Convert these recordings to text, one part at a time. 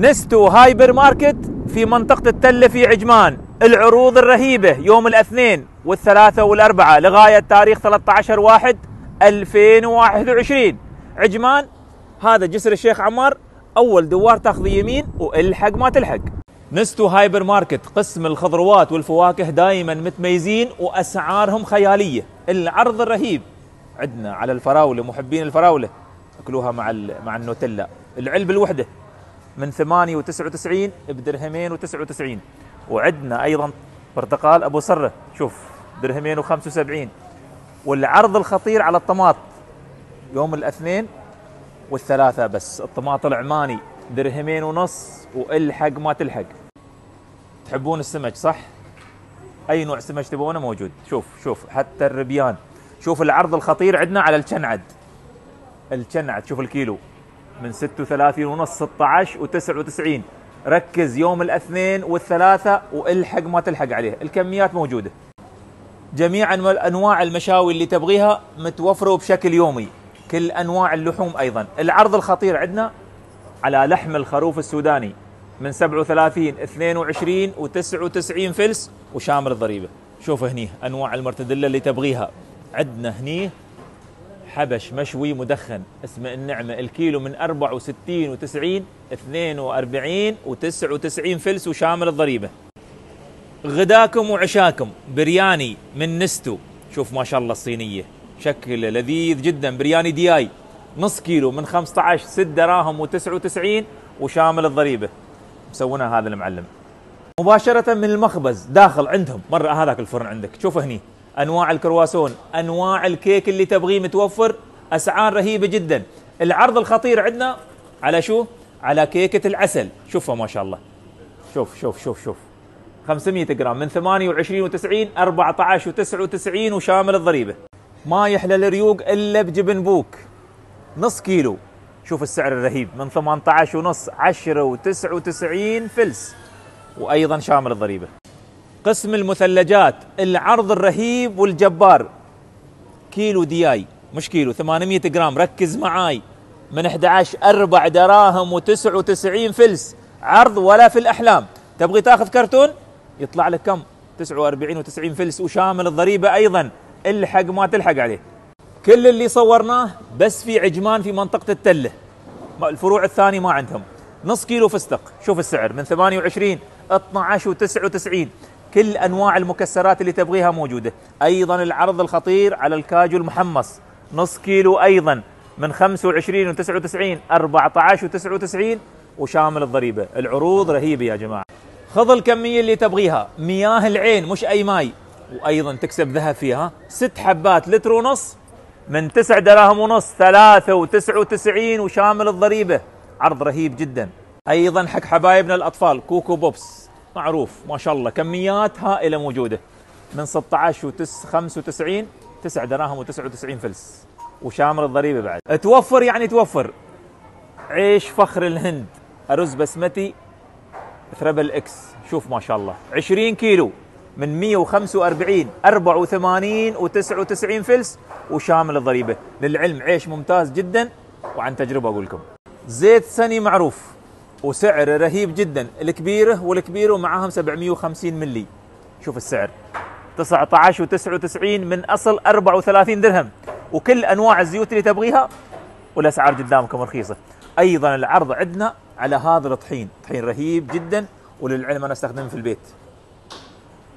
نستو هايبر ماركت في منطقة التلة في عجمان. العروض الرهيبة يوم الاثنين والثلاثة والأربعة لغاية تاريخ 13 واحد 2021 عجمان هذا جسر الشيخ عمار أول دوار تاخذ يمين والحق ما تلحق. نستو هايبر ماركت قسم الخضروات والفواكه دائما متميزين وأسعارهم خيالية. العرض الرهيب عندنا على الفراولة محبين الفراولة. أكلوها مع مع النوتيلا. العلبة الوحدة من 8 و99 بدرهمين و99 وعندنا أيضا برتقال أبو سرة. شوف درهمين و75 والعرض الخطير على الطماط. يوم الاثنين والثلاثة بس. الطماط العماني درهمين ونص وإلحق ما تلحق. تحبون السمك صح؟ أي نوع سمك تبونه موجود. شوف شوف حتى الربيان. شوف العرض الخطير عندنا على الشنعد. الشنعد شوف الكيلو. من 36 ونص 16 و99 ركز يوم الاثنين والثلاثة والحق ما تلحق عليه. الكميات موجودة. جميع أنواع المشاوي اللي تبغيها متوفرة بشكل يومي. كل أنواع اللحوم أيضا. العرض الخطير عندنا على لحم الخروف السوداني. من 37 22 و99 فلس وشامل الضريبة. شوف هني أنواع المرتدلة اللي تبغيها. عندنا هني حبش مشوي مدخن. اسمه النعمة الكيلو من 64 و90 42 و99 فلس وشامل الضريبة. غداكم وعشاكم برياني من نستو. شوف ما شاء الله الصينية. شكله لذيذ جدا برياني دياي. نص كيلو من 15 6 دراهم و99 وشامل الضريبة. مسوينا هذا المعلم. مباشرة من المخبز داخل عندهم. مرة هذاك الفرن عندك. شوف هني. أنواع الكرواسون أنواع الكيك اللي تبغيه متوفر أسعار رهيبة جدا. العرض الخطير عندنا على شو؟ على كيكة العسل. شوفها ما شاء الله. شوف شوف شوف شوف. 500 جرام من 28 و90 14 و99 وشامل الضريبة. ما يحلى الريوق إلا بجبن بوك. نص كيلو. شوف السعر الرهيب. من 18 ونص 10 و99 فلس. وأيضا شامل الضريبة. قسم المثلجات العرض الرهيب والجبار. كيلو دياي مش كيلو 800 جرام ركز معاي. من 11 4 دراهم و99 فلس. عرض ولا في الأحلام. تبغي تأخذ كرتون؟ يطلع لك كم؟ 49 و90 فلس وشامل الضريبة أيضا. الحق ما تلحق عليه. كل اللي صورناه بس في عجمان في منطقة التله الفروع الثانية ما عندهم. نص كيلو فستق. شوف السعر من 28 12 و99 كل أنواع المكسرات اللي تبغيها موجودة. أيضا العرض الخطير على الكاجو المحمص نص كيلو أيضا من 25 و99 14 و99 وشامل الضريبة. العروض رهيبة يا جماعة. خذ الكمية اللي تبغيها. مياه العين مش أي ماي. وأيضا تكسب ذهب فيها. ست حبات لتر ونص من 9 دراهم ونص 3 و99 وشامل الضريبة. عرض رهيب جدا. أيضا حق حبايبنا الأطفال كوكو بوبس. معروف ما شاء الله. كميات هائلة موجودة. من 16 و 95 9 دراهم و99 فلس. وشامل الضريبة بعد. توفر يعني توفر. عيش فخر الهند. أرز بسمتي ثربل إكس. شوف ما شاء الله. 20 كيلو من 145 84 و99 فلس. وشامل الضريبة. للعلم عيش ممتاز جدا. وعن تجربة أقول لكم. زيت سني معروف. وسعر رهيب جدا. الكبيرة والكبيرة ومعاهم 750 ملي. شوف السعر. 19 و99 من أصل 34 درهم. وكل أنواع الزيوت اللي تبغيها والأسعار قدامكم رخيصة. أيضا العرض عندنا على هذا الطحين. طحين رهيب جدا وللعلم أنا أستخدمه في البيت.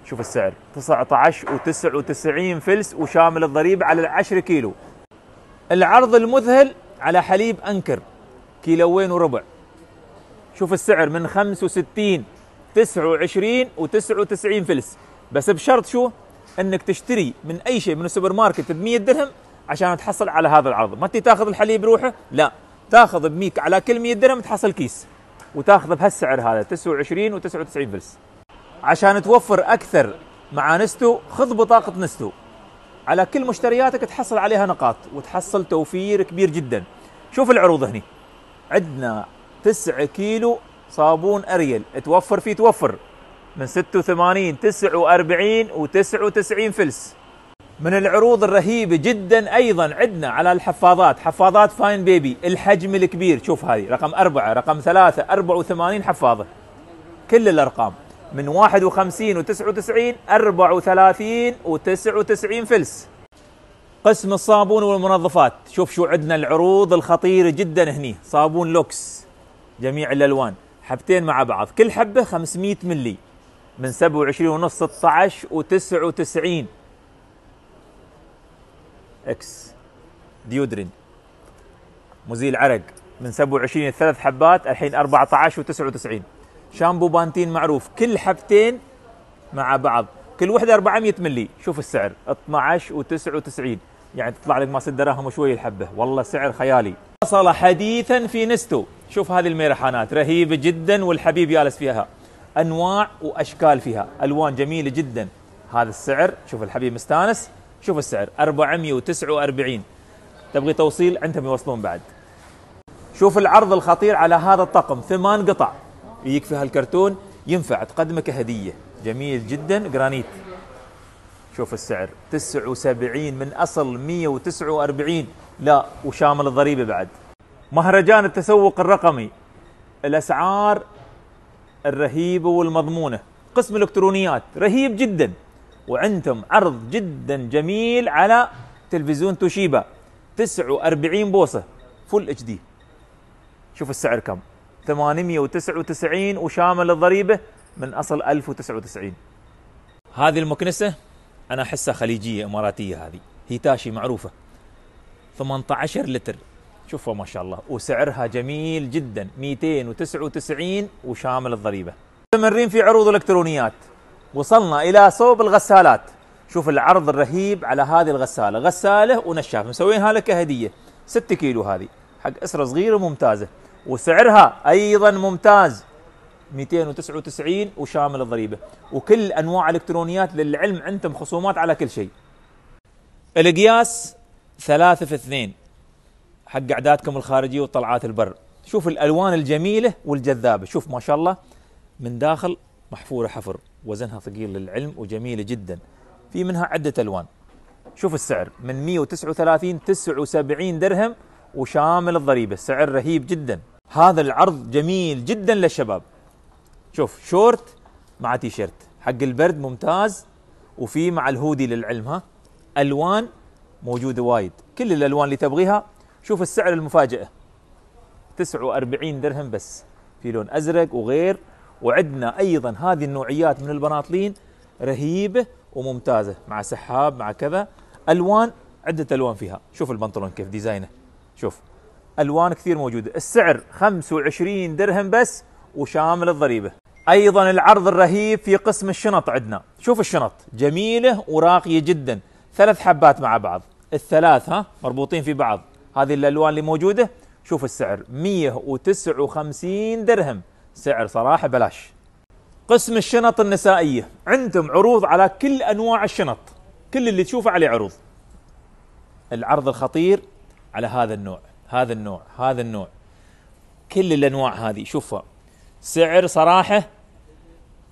شوف السعر. 19 و99 فلس وشامل الضريبه على 10 كيلو. العرض المذهل على حليب Anchor. كيلوين وربع. شوف السعر من 65 29 و99 فلس. بس بشرط شو؟ إنك تشتري من أي شيء من السوبر ماركت ب 100 درهم عشان تحصل على هذا العرض. ما أنت تاخذ الحليب بروحه؟ لا. تاخذ ب 100 على كل 100 درهم تحصل كيس. وتاخذ بهالسعر هذا 29 و99 فلس. عشان توفر أكثر مع نستو خذ بطاقة نستو. على كل مشترياتك تحصل عليها نقاط وتحصل توفير كبير جدا. شوف العروض هني. عندنا 9 كيلو صابون أريل. توفر فيه توفر. من 86 49 و99 فلس. من العروض الرهيبة جدا أيضا عندنا على الحفاضات. حفاضات Fine Baby الحجم الكبير. شوف هذه رقم أربعة رقم ثلاثة أربعة وثمانين حفاظة كل الأرقام. من واحد وخمسين وتسعة وتسعين أربعة وثلاثين وتسعة وتسعين فلس. قسم الصابون والمنظفات. شوف شو عندنا العروض الخطيرة جدا هني. صابون لوكس. جميع الألوان. حبتين مع بعض. كل حبة 500 ملي من 27 ونص 16 و99 Axe. deodorant. مزيل عرق. من 27 ثلاث حبات الحين 14 و99 شامبو بانتين معروف. كل حبتين مع بعض. كل وحدة 400 ملي شوف السعر. 12 و99 يعني تطلع لك ما ست دراهم وشوي الحبة. والله سعر خيالي. وصل حديثا في نستو. شوف هذه الميرحانات رهيبة جدا والحبيب جالس فيها. أنواع وأشكال فيها ألوان جميلة جدا. هذا السعر شوف الحبيب مستانس شوف السعر 449 تبغي توصيل؟ عندهم يوصلون بعد. شوف العرض الخطير على هذا الطقم ثمان قطع. يجيك في هالكرتون ينفع تقدمه كهديه جميل جدا جرانيت. شوف السعر 79 من أصل 149 لا وشامل الضريبة بعد. مهرجان التسوق الرقمي الأسعار الرهيبة والمضمونة قسم الإلكترونيات رهيب جدا وعندهم عرض جدا جميل على تلفزيون توشيبا 49 بوصة full HD. شوف السعر كم؟ 899 وشامل الضريبة من أصل 1099 هذه المكنسة أنا أحسها خليجية إماراتية هذه هيتاشي معروفة. 18 لتر. شوفوا ما شاء الله وسعرها جميل جدا 299 وشامل الضريبة. مستمرين في عروض الالكترونيات وصلنا إلى صوب الغسالات. شوف العرض الرهيب على هذه الغسالة. غسالة ونشاف. مسوينها لك هدية. 6 كيلو هذه. حق أسرة صغيرة ممتازه وسعرها أيضا ممتاز. 299 وشامل الضريبة. وكل أنواع الإلكترونيات للعلم عندهم خصومات على كل شيء. القياس ثلاثة في اثنين. حق أعدادكم الخارجية وطلعات البر. شوف الألوان الجميلة والجذابة. شوف ما شاء الله من داخل محفورة حفر. وزنها ثقيل للعلم وجميلة جدا. في منها عدة ألوان. شوف السعر. من 139 79 درهم وشامل الضريبة. سعر رهيب جدا. هذا العرض جميل جدا للشباب. شوف شورت مع تي شيرت حق البرد ممتاز. وفي مع الهودي للعلم ها. ألوان موجودة وايد. كل الألوان اللي تبغيها شوف السعر المفاجئة. 49 درهم بس. في لون أزرق وغير. وعندنا أيضا هذه النوعيات من البناطلين رهيبة وممتازة. مع سحاب مع كذا. ألوان عدة ألوان فيها. شوف البنطلون كيف design ه. شوف. ألوان كثير موجودة. السعر 25 درهم بس وشامل الضريبة. أيضا العرض الرهيب في قسم الشنط عندنا. شوف الشنط. جميلة وراقية جدا. ثلاث حبات مع بعض. الثلاث ها مربوطين في بعض. هذه الألوان اللي موجودة. شوف السعر 159 درهم. سعر صراحة بلاش. قسم الشنط النسائية. عندهم عروض على كل أنواع الشنط. كل اللي تشوفه عليه عروض. العرض الخطير على هذا النوع هذا النوع هذا النوع. كل الأنواع هذه. شوفها سعر صراحة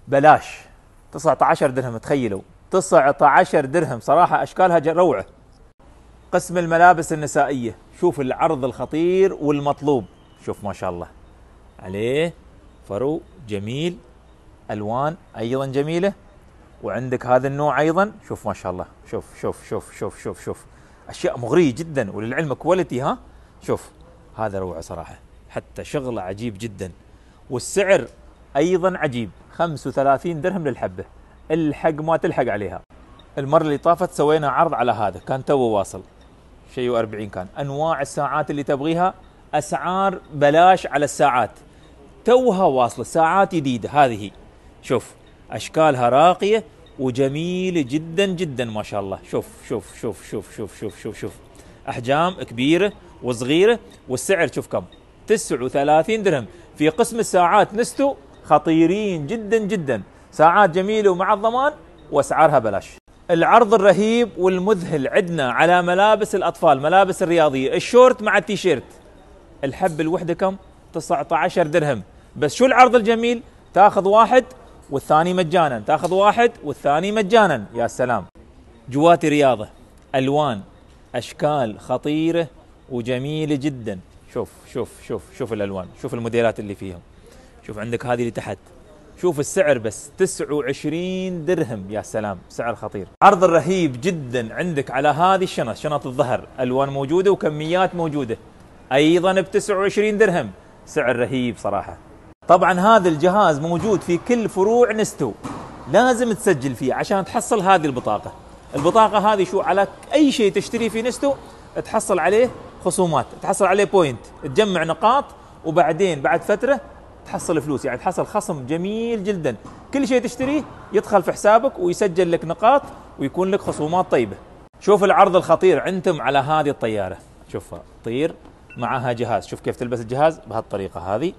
بلاش. 19 درهم تخيلوا. 19 درهم صراحة أشكالها روعه قسم الملابس النسائية. شوف العرض الخطير والمطلوب. شوف ما شاء الله. عليه فرو جميل ألوان أيضا جميلة. وعندك هذا النوع أيضا. شوف ما شاء الله. شوف شوف شوف شوف شوف شوف. أشياء مغرية جدا وللعلم quality ها؟ شوف هذا روعة صراحة. حتى شغله عجيب جدا. والسعر أيضا عجيب. 35 درهم للحبة. الحق ما تلحق عليها. المرة اللي طافت سوينا عرض على هذا. كان تو واصل. شيء و40 كان. أنواع الساعات اللي تبغيها أسعار بلاش على الساعات. توها واصلة ساعات جديدة هذه شوف أشكالها راقية وجميلة جدا جدا ما شاء الله. شوف شوف شوف شوف شوف شوف شوف شوف. أحجام كبيرة وصغيرة والسعر شوف كم؟ 39 درهم. في قسم الساعات نستو خطيرين جدا جدا. ساعات جميلة ومع الضمان وأسعارها بلاش. العرض الرهيب والمذهل عندنا على ملابس الأطفال ملابس الرياضية. الشورت مع التيشيرت. الحب الوحدة كم؟ 19 درهم. بس شو العرض الجميل؟ تاخذ واحد والثاني مجانا. تاخذ واحد والثاني مجانا. يا سلام. جواتي رياضة. ألوان. أشكال خطيرة وجميلة جدا. شوف شوف شوف شوف الألوان. شوف الموديلات اللي فيهم. شوف عندك هذه اللي تحت. شوف السعر بس. 29 درهم يا سلام. سعر خطير. عرض رهيب جدا عندك على هذه الشنط. شنط الظهر. ألوان موجودة وكميات موجودة. أيضا ب 29 درهم. سعر رهيب صراحة. طبعا هذا الجهاز موجود في كل فروع نستو. لازم تسجل فيه عشان تحصل هذه البطاقة. البطاقة هذه شو على أي شيء تشتري في نستو تحصل عليه خصومات تحصل عليه بوينت تجمع نقاط وبعدين بعد فترة تحصل فلوس يعني تحصل خصم جميل جدا. كل شيء تشتريه يدخل في حسابك ويسجل لك نقاط ويكون لك خصومات طيبة. شوف العرض الخطير عندهم على هذه الطيارة. شوفها طير معها جهاز. شوف كيف تلبس الجهاز بهالطريقة هذه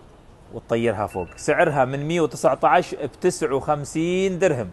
وتطيرها فوق. سعرها من 119 ب 59 درهم.